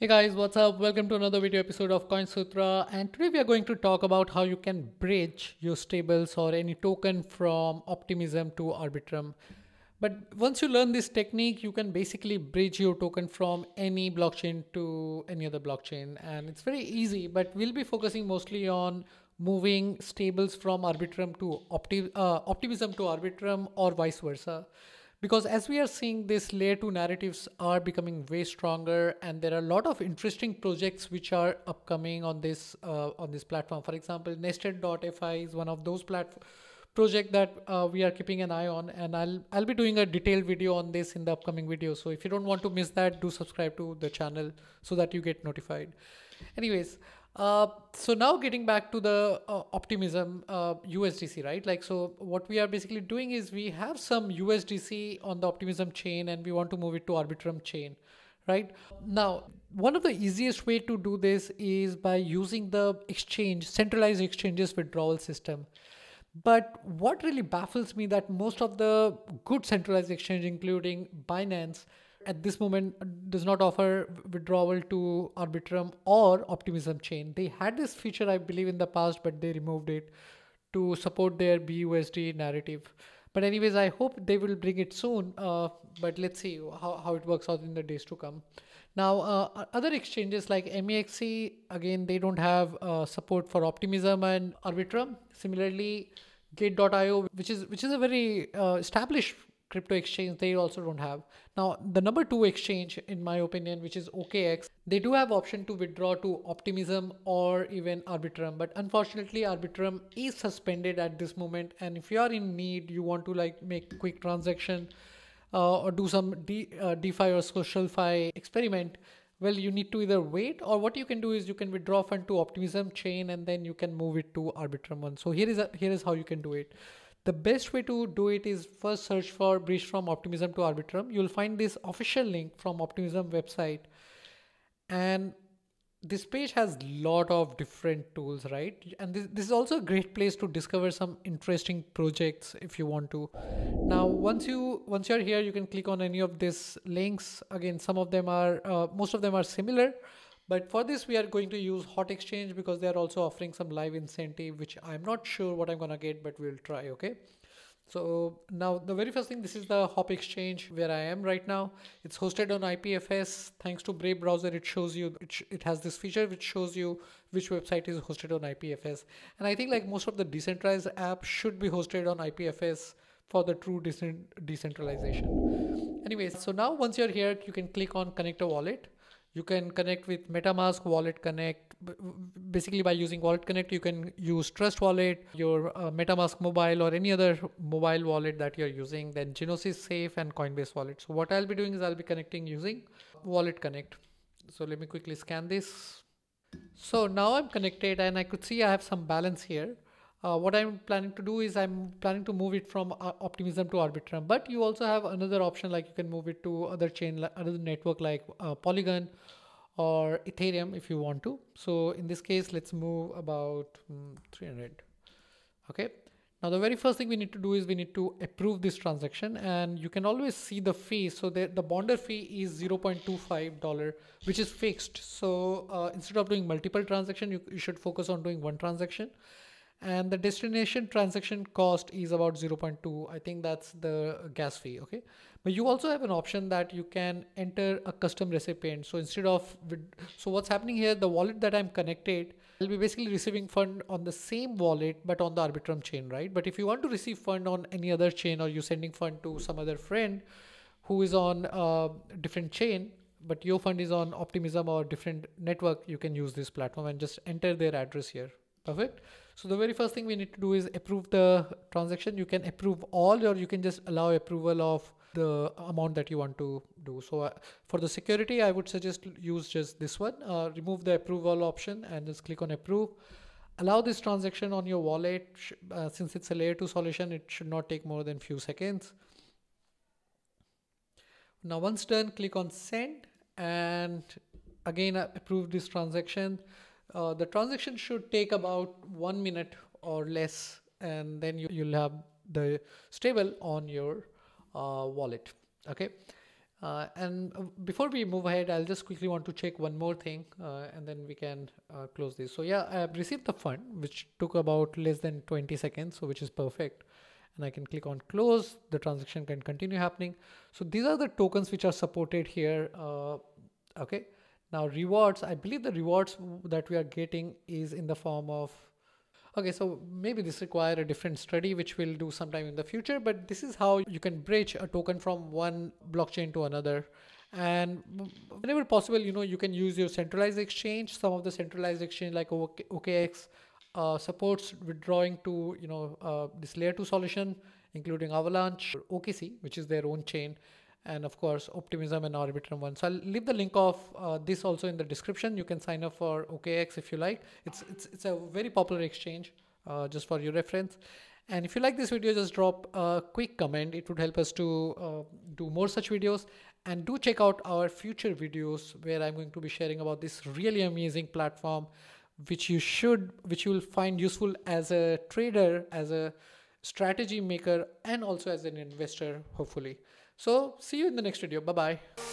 Hey guys, what's up? Welcome to another video episode of CoinSutra and today we are going to talk about how you can bridge your stables or any token from Optimism to Arbitrum. But once you learn this technique, you can basically bridge your token from any blockchain to any other blockchain and it's very easy, but we'll be focusing mostly on moving stables from Arbitrum to Opti uh, Optimism to Arbitrum or vice versa because as we are seeing this layer 2 narratives are becoming way stronger and there are a lot of interesting projects which are upcoming on this uh, on this platform. For example nested.fi is one of those platforms project that uh, we are keeping an eye on and I'll I'll be doing a detailed video on this in the upcoming video. So if you don't want to miss that do subscribe to the channel so that you get notified. Anyways uh, so now getting back to the uh, optimism uh, USDC, right? Like, so what we are basically doing is we have some USDC on the optimism chain and we want to move it to Arbitrum chain, right? Now, one of the easiest way to do this is by using the exchange, centralized exchanges withdrawal system. But what really baffles me that most of the good centralized exchange, including Binance, at this moment does not offer withdrawal to Arbitrum or Optimism chain. They had this feature, I believe, in the past, but they removed it to support their BUSD narrative. But anyways, I hope they will bring it soon. Uh, but let's see how, how it works out in the days to come. Now, uh, other exchanges like MEXC, again, they don't have uh, support for Optimism and Arbitrum. Similarly, Gate.io, which is which is a very uh, established crypto exchange they also don't have. Now the number two exchange in my opinion which is okx they do have option to withdraw to optimism or even arbitrum. But unfortunately arbitrum is suspended at this moment. And if you are in need you want to like make quick transaction uh, or do some D, uh, defi or socialfi experiment well you need to either wait or what you can do is you can withdraw fund to optimism chain and then you can move it to arbitrum one. So here is a, here is how you can do it the best way to do it is first search for bridge from optimism to arbitrum. You'll find this official link from optimism website. And this page has a lot of different tools right? And this, this is also a great place to discover some interesting projects if you want to. Now once you once you're here you can click on any of these links. Again some of them are uh, most of them are similar but for this, we are going to use Hop Exchange because they're also offering some live incentive, which I'm not sure what I'm gonna get, but we'll try, okay? So now the very first thing, this is the Hop Exchange where I am right now. It's hosted on IPFS. Thanks to Brave browser, it shows you, it, it has this feature which shows you which website is hosted on IPFS. And I think like most of the decentralized apps should be hosted on IPFS for the true decentralization. Anyways, so now once you're here, you can click on connect a wallet you can connect with metamask wallet connect. Basically by using wallet connect you can use trust wallet your uh, metamask mobile or any other mobile wallet that you're using then genesis safe and coinbase wallet. So what i'll be doing is i'll be connecting using wallet connect. So let me quickly scan this. So now i'm connected and i could see i have some balance here uh, what I'm planning to do is I'm planning to move it from uh, Optimism to Arbitrum. But you also have another option like you can move it to other chain, other network like uh, Polygon or Ethereum if you want to. So in this case, let's move about mm, 300. Okay. Now the very first thing we need to do is we need to approve this transaction and you can always see the fee. So the, the bonder fee is $0.25, which is fixed. So uh, instead of doing multiple transaction, you, you should focus on doing one transaction and the destination transaction cost is about 0.2 i think that's the gas fee okay? But you also have an option that you can enter a custom recipient. So instead of so what's happening here the wallet that i'm connected i'll be basically receiving fund on the same wallet but on the arbitrum chain right? But if you want to receive fund on any other chain or you're sending fund to some other friend who is on a different chain but your fund is on optimism or different network you can use this platform and just enter their address here. Perfect so the very first thing we need to do is approve the transaction. You can approve all or you can just allow approval of the amount that you want to do. So uh, for the security, I would suggest use just this one. Uh, remove the approval option and just click on approve. Allow this transaction on your wallet. Uh, since it's a layer 2 solution, it should not take more than few seconds. Now once done, click on send and again uh, approve this transaction. Uh, the transaction should take about one minute or less and then you, you'll have the stable on your uh, wallet okay Uh, and uh, before we move ahead, I'll just quickly want to check one more thing uh, and then we can uh, close this. So yeah, I've received the fund, which took about less than 20 seconds, so which is perfect. And I can click on close, the transaction can continue happening. So these are the tokens which are supported here. Uh, okay. Now rewards, I believe the rewards that we are getting is in the form of Okay, so maybe this require a different study, which we'll do sometime in the future, but this is how you can bridge a token from one blockchain to another. And whenever possible, you know, you can use your centralized exchange. Some of the centralized exchange like OKX uh, supports withdrawing to, you know, uh, this layer two solution, including Avalanche, OKC, which is their own chain and of course optimism and arbitrum one. So i'll leave the link of uh, this also in the description. You can sign up for okx if you like. It's it's, it's a very popular exchange uh, just for your reference. And if you like this video just drop a quick comment. It would help us to uh, do more such videos. And do check out our future videos where i'm going to be sharing about this really amazing platform which you should which you will find useful as a trader as a strategy maker and also as an investor hopefully so see you in the next video. Bye bye.